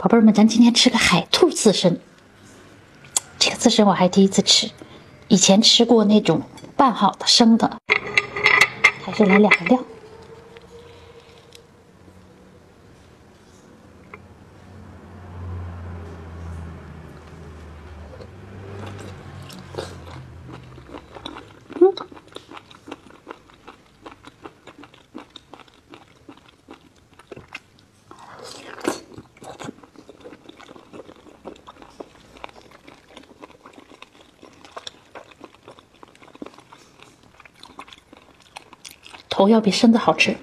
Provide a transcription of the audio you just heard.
宝贝儿们，咱今天吃个海兔刺身。这个刺身我还第一次吃，以前吃过那种拌好的生的。还是来两个料。头要比生的好吃。